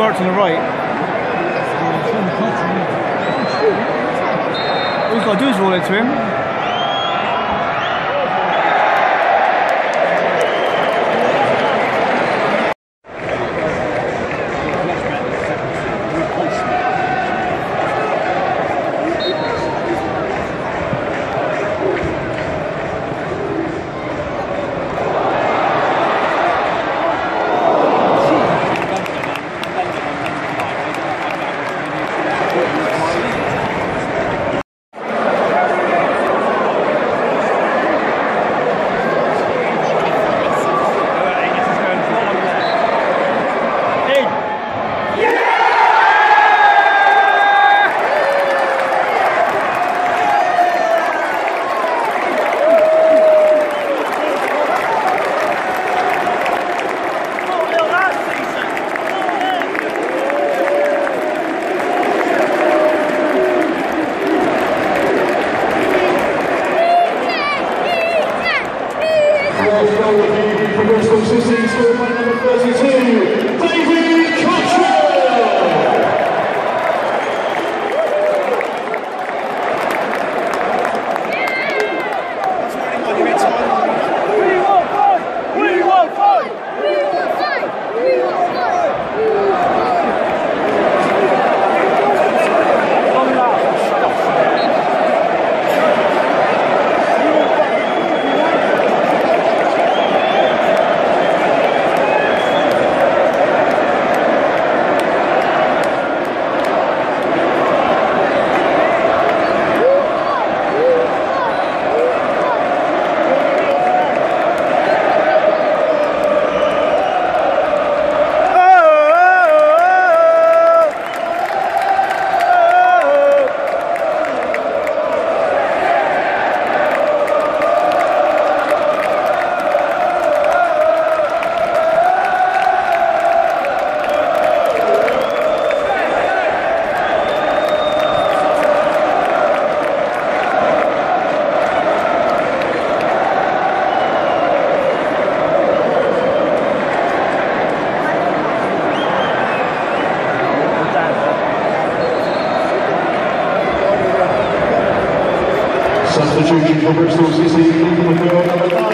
at on the right. All he's got to do is roll it to him. Substitution for Bristol the field number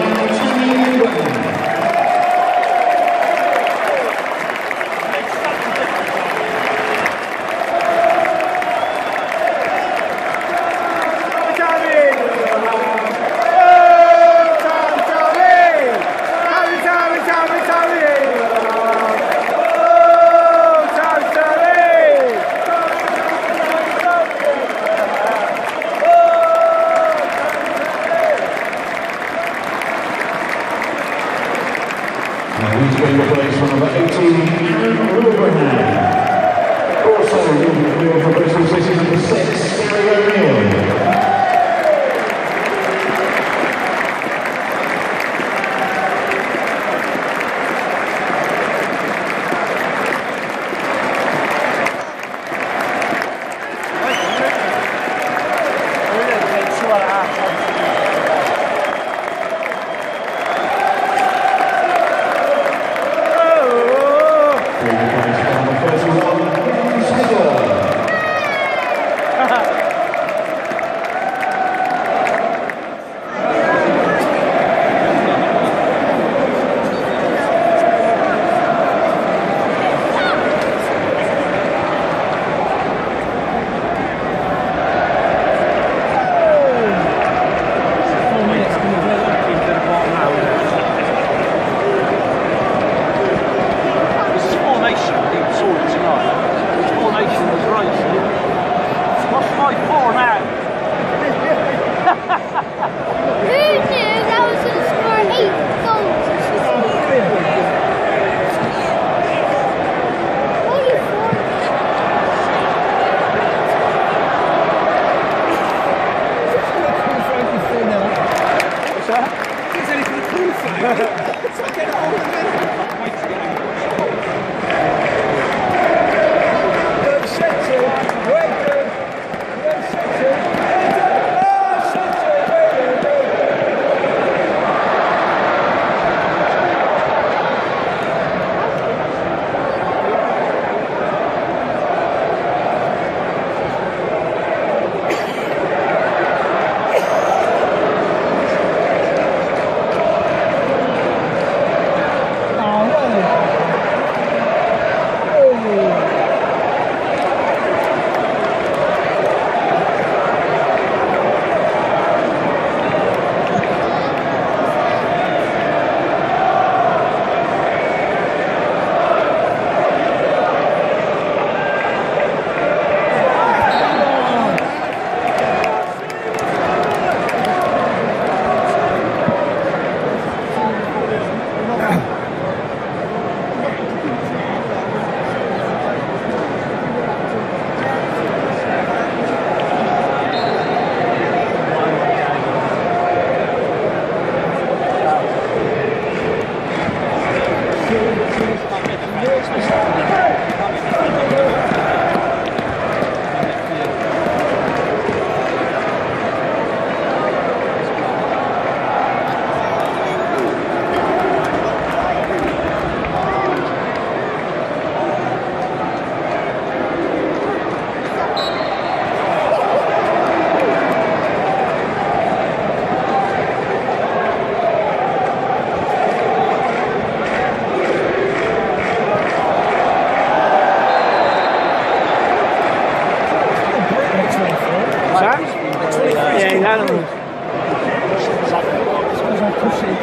sont touchés.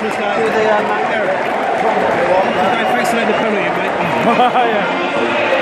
Just do the um, Eric. Thanks for letting the penalty, mate. yeah.